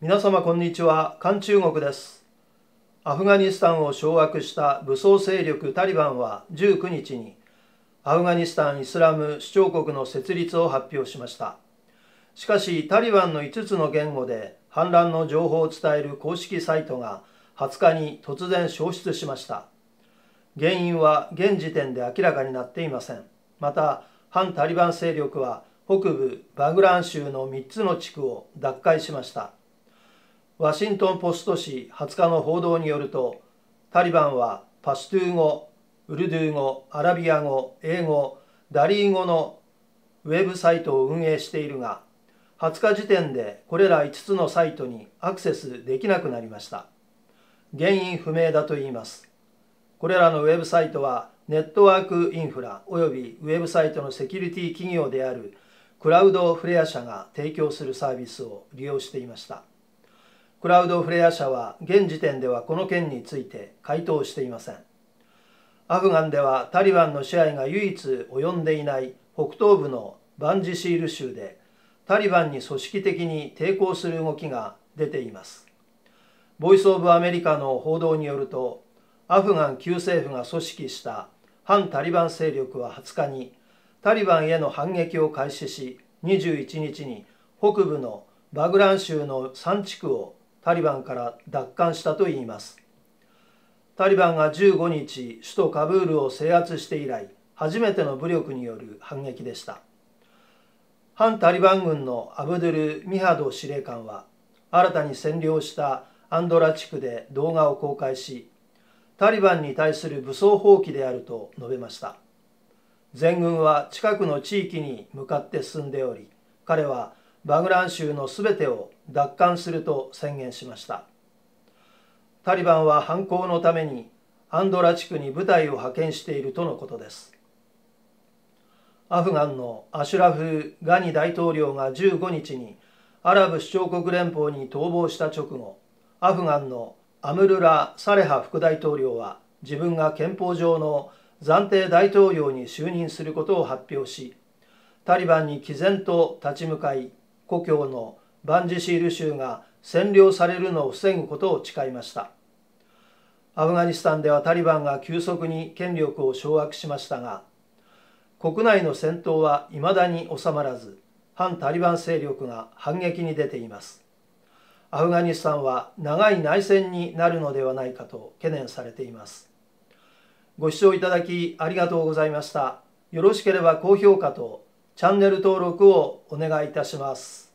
皆様こんにちは。韓中国です。アフガニスタンを掌握した武装勢力タリバンは19日にアフガニスタンイスラム首長国の設立を発表しました。しかしタリバンの5つの言語で反乱の情報を伝える公式サイトが20日に突然消失しました。原因は現時点で明らかになっていません。また反タリバン勢力は北部バグラン州の3つの地区を奪回しました。ワシントン・ポスト紙20日の報道によるとタリバンはパシュトゥー語ウルドゥー語アラビア語英語ダリー語のウェブサイトを運営しているが20日時点でこれら5つのサイトにアクセスできなくなりました。原因不明だといいます。これらのウェブサイトはネットワークインフラおよびウェブサイトのセキュリティ企業であるクラウドフレア社が提供するサービスを利用していました。クラウドフレア社は現時点ではこの件について回答していません。アフガンではタリバンの支配が唯一及んでいない北東部のバンジシール州でタリバンに組織的に抵抗する動きが出ています。ボイス・オブ・アメリカの報道によるとアフガン旧政府が組織した反タリバン勢力は20日にタリバンへの反撃を開始し21日に北部のバグラン州の3地区をタリバンから奪還したといいます。タリバンが15日首都カブールを制圧して以来初めての武力による反撃でした。反タリバン軍のアブドゥル・ミハド司令官は新たに占領したアンドラ地区で動画を公開しタリバンに対する武装蜂起であると述べました。全軍は近くの地域に向かって進んでおり彼はバグラン州のすべてを奪還すると宣言しました。タリバンは犯行のためにアンドラ地区に部隊を派遣しているとのことです。アフガンのアシュラフ・ガニ大統領が15日にアラブ首長国連邦に逃亡した直後アフガンのアムルラ・サレハ副大統領は自分が憲法上の暫定大統領に就任することを発表しタリバンに毅然と立ち向かい故郷のバンジシール州が占領されるのを防ぐことを誓いました。アフガニスタンではタリバンが急速に権力を掌握しましたが国内の戦闘は未だに収まらず反タリバン勢力が反撃に出ています。アフガニスタンは長い内戦になるのではないかと懸念されています。ご視聴いただきありがとうございました。よろしければ高評価とチャンネル登録をお願いいたします。